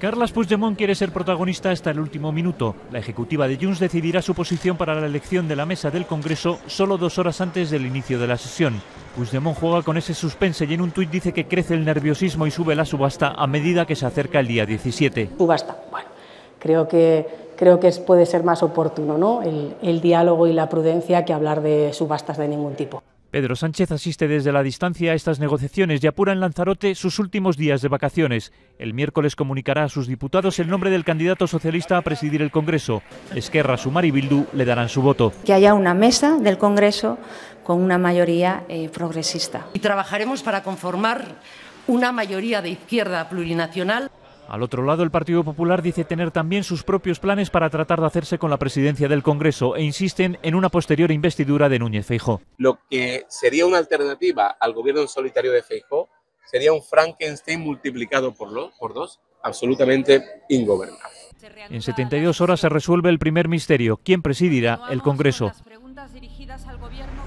Carles Puigdemont quiere ser protagonista hasta el último minuto. La ejecutiva de Junts decidirá su posición para la elección de la mesa del Congreso solo dos horas antes del inicio de la sesión. Puigdemont juega con ese suspense y en un tuit dice que crece el nerviosismo y sube la subasta a medida que se acerca el día 17. Subasta, bueno, creo que, creo que puede ser más oportuno ¿no? el, el diálogo y la prudencia que hablar de subastas de ningún tipo. Pedro Sánchez asiste desde la distancia a estas negociaciones y apura en Lanzarote sus últimos días de vacaciones. El miércoles comunicará a sus diputados el nombre del candidato socialista a presidir el Congreso. Esquerra, Sumar y Bildu le darán su voto. Que haya una mesa del Congreso con una mayoría eh, progresista. Y trabajaremos para conformar una mayoría de izquierda plurinacional. Al otro lado, el Partido Popular dice tener también sus propios planes para tratar de hacerse con la presidencia del Congreso e insisten en una posterior investidura de Núñez Feijó. Lo que sería una alternativa al gobierno en solitario de Feijó sería un Frankenstein multiplicado por, lo, por dos, absolutamente ingobernable. En 72 horas se resuelve el primer misterio, ¿quién presidirá el Congreso? dirigidas al gobierno